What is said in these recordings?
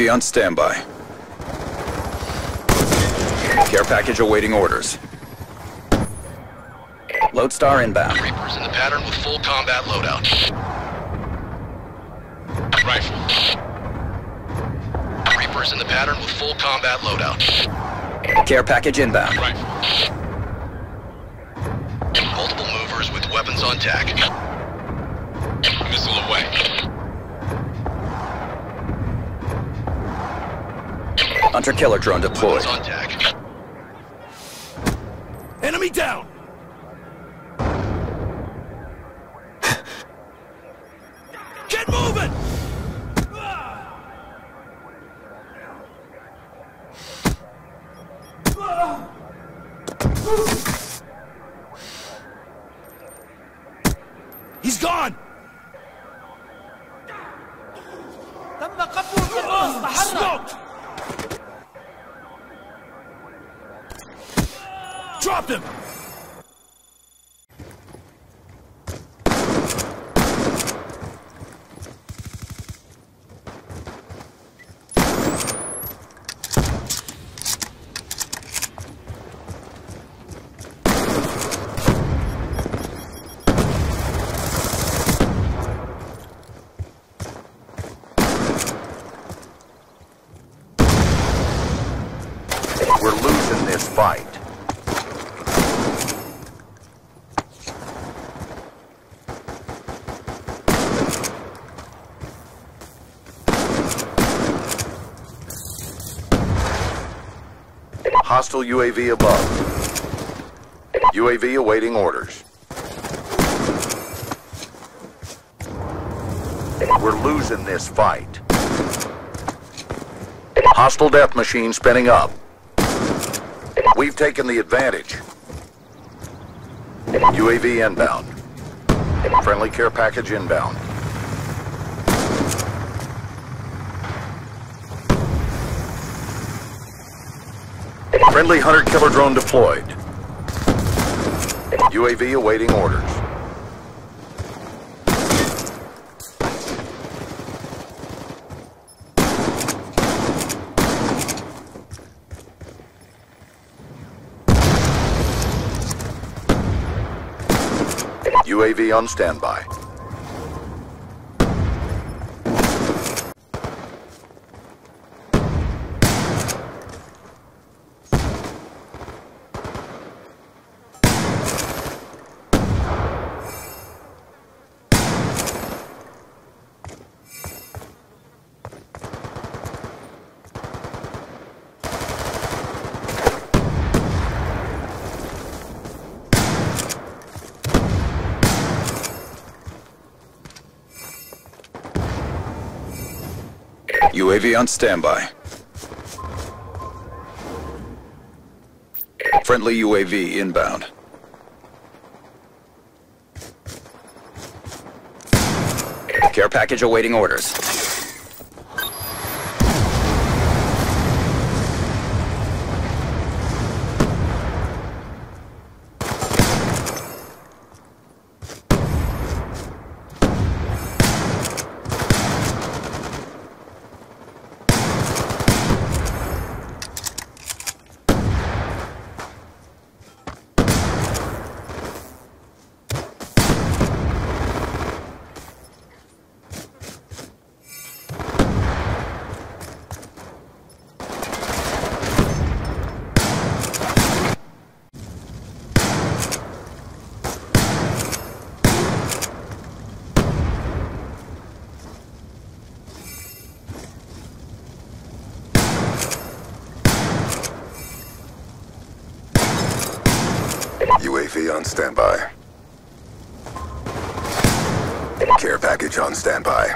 UAV on standby. Care package awaiting orders. Lodestar inbound. Reapers in the pattern with full combat loadout. Rifle. Reapers in the pattern with full combat loadout. Care package inbound. Rifle. Multiple movers with weapons on tack. Missile away. Hunter killer drone deployed. Enemy down! Get moving! He's gone! Dropped him! We're losing this fight. Hostile UAV above. UAV awaiting orders. We're losing this fight. Hostile death machine spinning up. We've taken the advantage. UAV inbound. Friendly care package inbound. Friendly hunter-killer drone deployed. UAV awaiting orders. UAV on standby. UAV on standby. Friendly UAV inbound. Care package awaiting orders. UAV on standby. Care package on standby.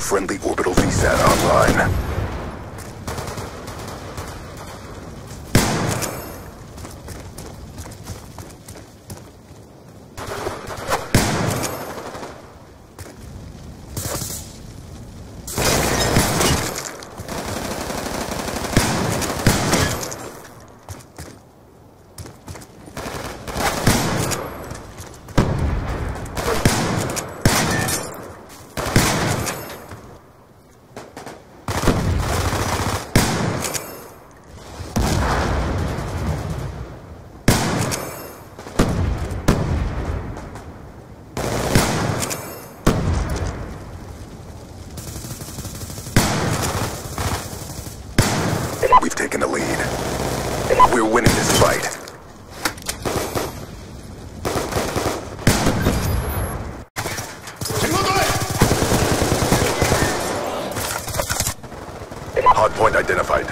Friendly orbital VSAT online. We're winning this fight. Hardpoint identified.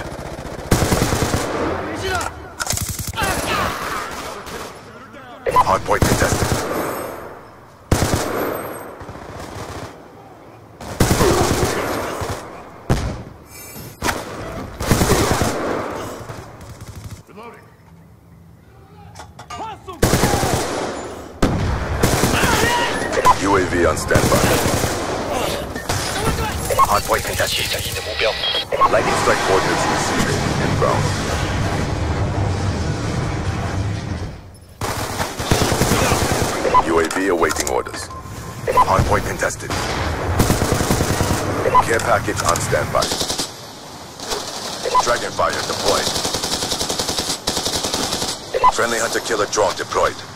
Hardpoint contested. UAV on standby. Hardpoint contested. 击你的目标。 Lightning strike orders received. Inbound. UAV awaiting orders. Hardpoint contested. Care package on standby. Dragonfire deployed. Friendly hunter-killer drone deployed.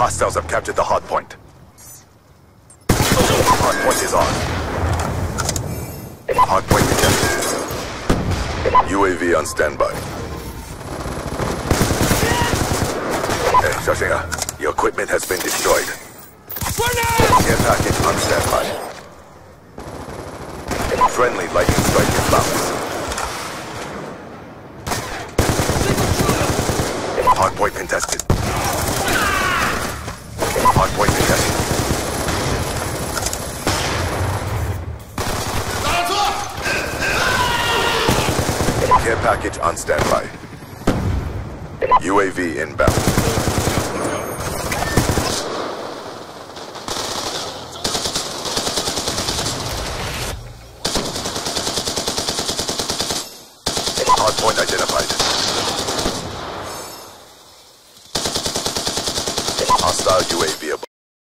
Hostiles have captured the hard point. Hard point is on. Hard point detected. UAV on standby. Hey, your equipment has been destroyed. Air package on standby. Friendly lightning strike inbound. Hot Hardpoint contested. Package on standby. UAV inbound. Hardpoint identified.